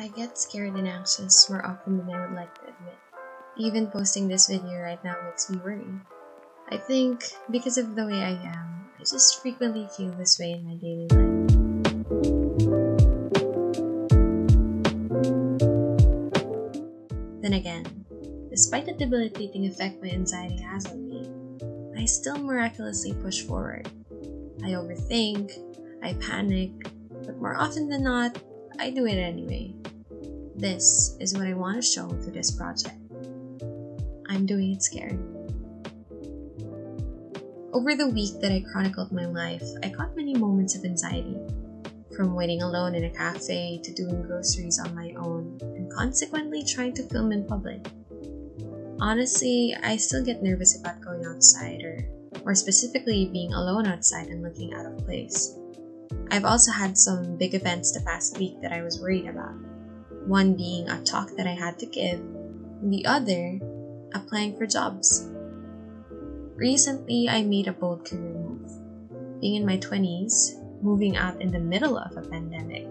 I get scared and anxious more often than I would like to admit. Even posting this video right now makes me worry. I think because of the way I am, I just frequently feel this way in my daily life. Then again, despite the debilitating effect my anxiety has on me, I still miraculously push forward. I overthink, I panic, but more often than not, I do it anyway. This is what I want to show through this project. I'm doing it scared. Over the week that I chronicled my life, I caught many moments of anxiety. From waiting alone in a cafe to doing groceries on my own, and consequently trying to film in public. Honestly, I still get nervous about going outside, or more specifically, being alone outside and looking out of place. I've also had some big events the past week that I was worried about. One being a talk that I had to give, and the other, applying for jobs. Recently, I made a bold career move. Being in my 20s, moving out in the middle of a pandemic,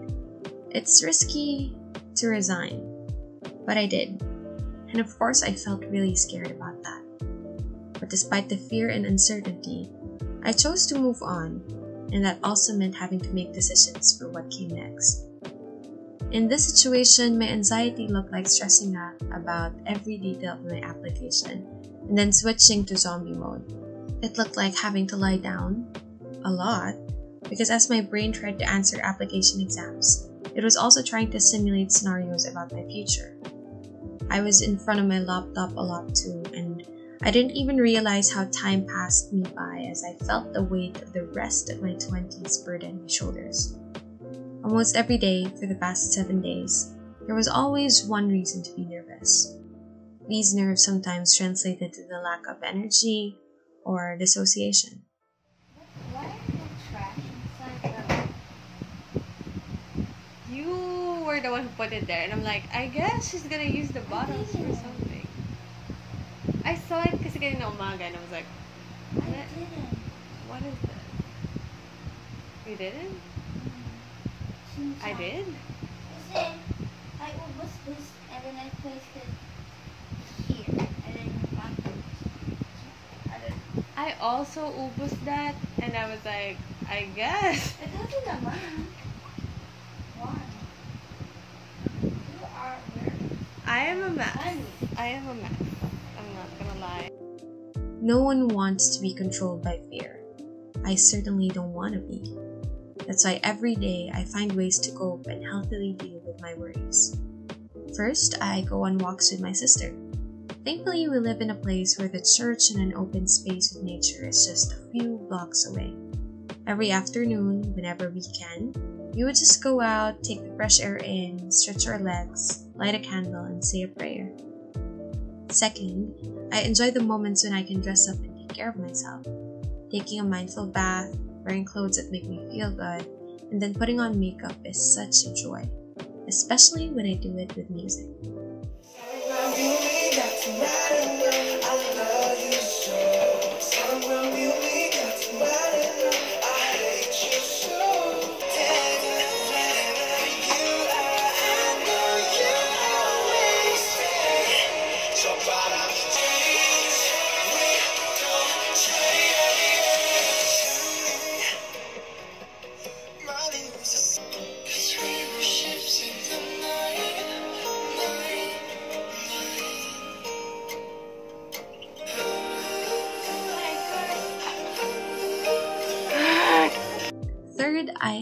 it's risky to resign. But I did. And of course, I felt really scared about that. But despite the fear and uncertainty, I chose to move on and that also meant having to make decisions for what came next. In this situation, my anxiety looked like stressing out about every detail of my application and then switching to zombie mode. It looked like having to lie down a lot because as my brain tried to answer application exams, it was also trying to simulate scenarios about my future. I was in front of my laptop a lot too, and I didn't even realize how time passed me by as I felt the weight of the rest of my 20s burden my shoulders. Almost every day for the past seven days, there was always one reason to be nervous. These nerves sometimes translated to the lack of energy or dissociation. You were the one who put it there, and I'm like, I guess she's gonna use the bottles for something. I saw it kasi kanina umaga and I was like, I didn't. what is this? You didn't? I did? Kasi I was this and then I placed it here and then back. I also ubus that and I was like, I guess. It doesn't naman. Why? You are weird. I am a mess. I am a mess. I'm not gonna lie. No one wants to be controlled by fear. I certainly don't want to be. That's why every day I find ways to cope and healthily deal with my worries. First, I go on walks with my sister. Thankfully, we live in a place where the church and an open space with nature is just a few blocks away. Every afternoon, whenever we can, we would just go out, take the fresh air in, stretch our legs, light a candle, and say a prayer. Second, I enjoy the moments when I can dress up and take care of myself. Taking a mindful bath, wearing clothes that make me feel good, and then putting on makeup is such a joy, especially when I do it with music.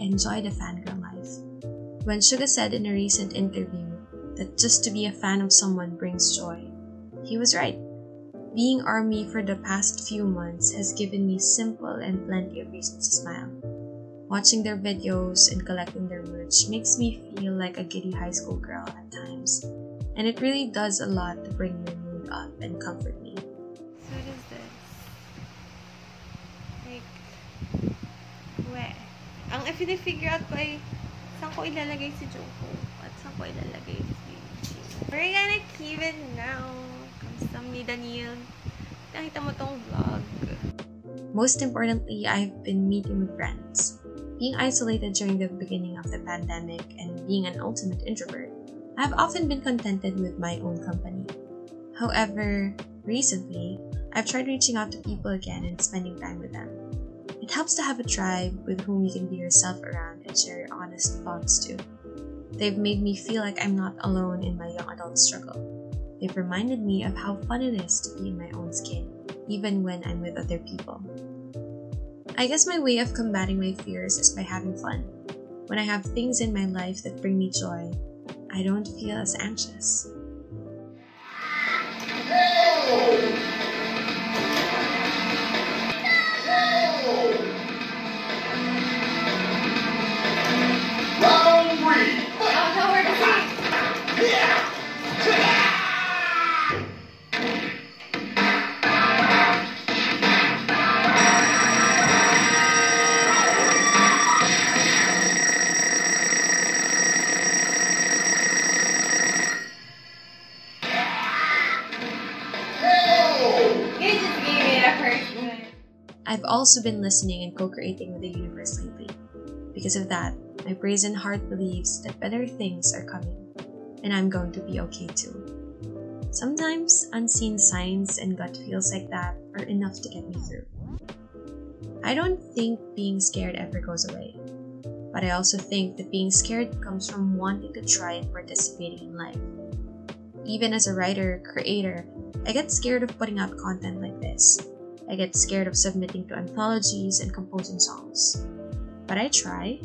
Enjoy the fangirl life. When Suga said in a recent interview that just to be a fan of someone brings joy, he was right. Being ARMY for the past few months has given me simple and plenty of reasons to smile. Watching their videos and collecting their merch makes me feel like a giddy high school girl at times, and it really does a lot to bring my mood up and comfort me. Ang figure out ko ay saan ko ilalagay si Joko at saan ko ilalagay si We're gonna keep it now. Kamusta Daniel? Nakita mo tong vlog. Most importantly, I've been meeting with friends. Being isolated during the beginning of the pandemic and being an ultimate introvert, I've often been contented with my own company. However, recently, I've tried reaching out to people again and spending time with them. It helps to have a tribe with whom you can be yourself around and share your honest thoughts to. They've made me feel like I'm not alone in my young adult struggle. They've reminded me of how fun it is to be in my own skin, even when I'm with other people. I guess my way of combating my fears is by having fun. When I have things in my life that bring me joy, I don't feel as anxious. I've also been listening and co creating with the universe lately. Because of that, my brazen heart believes that better things are coming, and I'm going to be okay too. Sometimes unseen signs and gut feels like that are enough to get me through. I don't think being scared ever goes away, but I also think that being scared comes from wanting to try and participating in life. Even as a writer, creator, I get scared of putting out content like this. I get scared of submitting to anthologies and composing songs. But I try,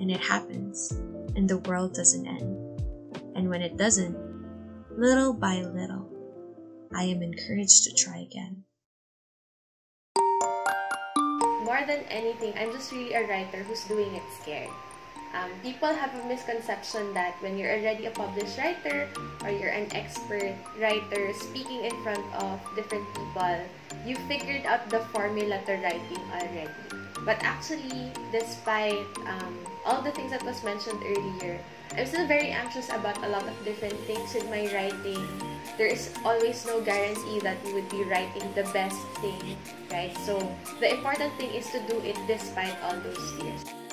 and it happens, and the world doesn't end. And when it doesn't, little by little, I am encouraged to try again. more than anything, I'm just really a writer who's doing it scared. Um, people have a misconception that when you're already a published writer or you're an expert writer speaking in front of different people, you figured out the formula to writing already. But actually, despite um, all the things that was mentioned earlier, I'm still very anxious about a lot of different things with my writing. There is always no guarantee that you would be writing the best thing, right? So the important thing is to do it despite all those fears.